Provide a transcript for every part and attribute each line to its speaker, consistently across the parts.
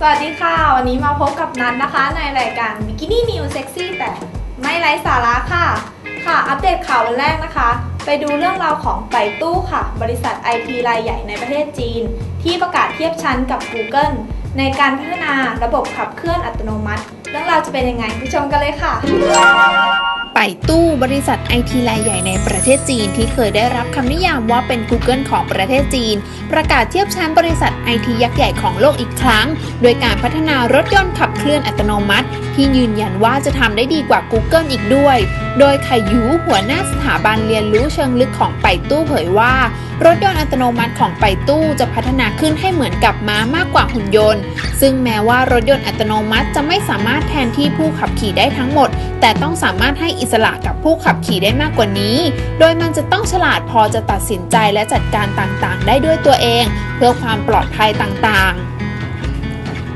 Speaker 1: สวัสดีค่ะ วันนี้มาพบกับนัทนะคะ ในรายการ Bikini New Sexy แต่ไม่ไร้สาระค่ะ ค่ะ อัปเดตข่าววันแรกนะคะ ไปดูเรื่องราวของไปตู้ค่ะ บริษัทไอทีรายใหญ่ในประเทศจีน ที่ประกาศเทียบชั้นกับ Google ในการพัฒนาระบบขับเคลื่อนอัตโนมัติ เรื่องราวจะเป็นยังไงไปชมกันเลยค่ะ
Speaker 2: ไปตู้บริษัทไอทีรายใหญ่ในประเทศจีนที่เคยได้รับคำนิยามว่าเป็น Google ของประเทศจีน ประกาศเทียบชั้นบริษัทไอทียักษ์ใหญ่ของโลกอีกครั้ง โดยการพัฒนารถยนต์ขับเคลื่อนอัตโนมัติ ที่ยืนยันว่าจะทำได้ดีกว่า Google อีกด้วย โดยไคยูหัวหน้าสถาบันเรียนรู้เชิงลึกของไปตู้เผยว่า รถยนต์อัตโนมัติของไปตู้จะพัฒนาขึ้นให้เหมือนกับม้ามากกว่าหุ่นยนต์ ซึ่งแม้ว่ารถยนต์อัตโนมัติจะไม่สามารถแทนที่ผู้ขับขี่ได้ทั้งหมด แต่ต้องสามารถให้อิสระกับผู้ขับขี่ได้มากกว่านี้ โดยมันจะต้องฉลาดพอจะตัดสินใจและจัดการต่างๆ ได้ด้วยตัวเอง เพื่อความปลอดภัยต่างๆ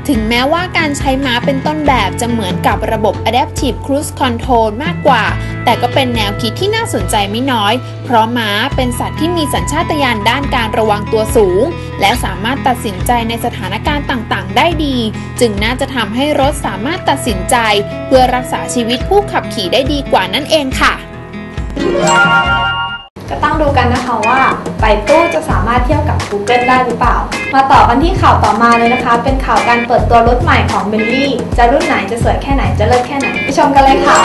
Speaker 2: ถึงแม้ว่าการใช้ม้าเป็นต้นแบบจะเหมือนกับระบบ Adaptive Cruise Control มากกว่า แต่ก็เป็นแนวคิดที่น่าสนใจไม่น้อย เพราะม้าเป็นสัตว์ที่มีสัญชาตญาณด้านการระวังตัวสูง และสามารถตัดสินใจในสถานการณ์ต่างๆ ได้ดี จึงน่าจะทำให้รถสามารถตัดสินใจ เพื่อรักษาชีวิตผู้ขับขี่ได้ดีกว่านั่นเองค่ะ
Speaker 1: ก็ต้องดูกันนะคะว่าไปตู้จะสามารถเทียบกับ Google ได้หรือเปล่า มาต่อกันที่ข่าวต่อมาเลยนะคะ เป็นข่าวการเปิดตัวรถใหม่ของ b e n l y จะรุ่นไหนจะสวยแค่ไหนจะเลิศแค่ไหนไปชมกันเลยค่ะ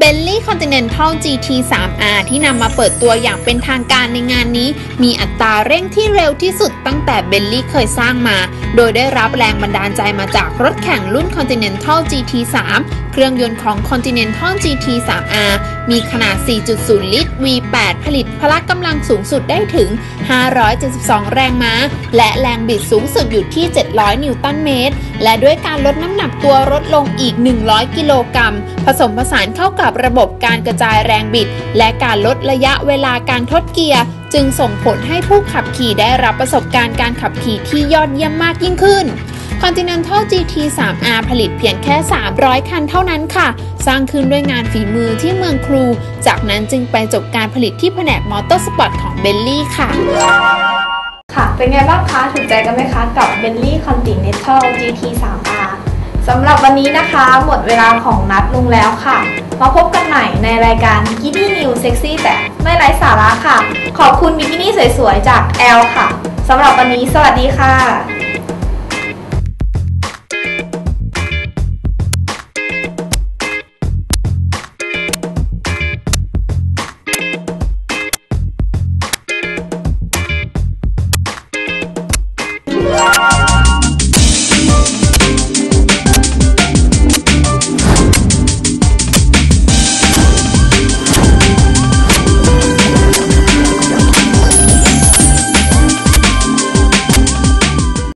Speaker 2: b e n l y Continental GT 3R ที่นำมาเปิดตัวอย่างเป็นทางการในงานนี้ มีอัตราเร่งที่เร็วที่สุดตั้งแต่ b e n l y เคยสร้างมา โดยได้รับแรงบันดาลใจมาจากรถแข่งรุ่น Continental GT 3 เครื่องยนต์ของ Continental GT 3R มีขนาด 4.0 ลิตร V8 ผลิตพละกำลังสูงสุดได้ถึง 572 แรงม้า และแรงบิดสูงสุดอยู่ที่ 700 นิวตันเมตร และด้วยการลดน้ำหนักตัวลดลงอีก 100 กิโลกรัม ผสมผสานเข้ากับระบบการกระจายแรงบิด และการลดระยะเวลาการทดเกียร์จึงส่งผลให้ผู้ขับขี่ได้รับประสบการณ์การขับขี่ที่ยอดเยี่ยมมากยิ่งขึ้น Continental GT 3R ผลิตเพียงแค่ 300 คันเท่านั้นค่ะ สร้างขึ้นด้วยงานฝีมือที่เมือง Crewe จากนั้นจึงไปจบการผลิตที่แผนกมอเตอร์สปอร์ตของเบลลี่ค่ะ
Speaker 1: ค่ะ เป็นไงบ้างคะถูกใจกันไหมคะ กับ Bentley Continental GT 3R สำหรับวันนี้นะคะ หมดเวลาของนัดลุงแล้วค่ะ มาพบกันใหม่ในรายการ Bikini New Sexy แต่ไม่ไร้สาระค่ะ ขอบคุณบิกินี่สวยๆ จาก L ค่ะ สำหรับวันนี้สวัสดีค่ะ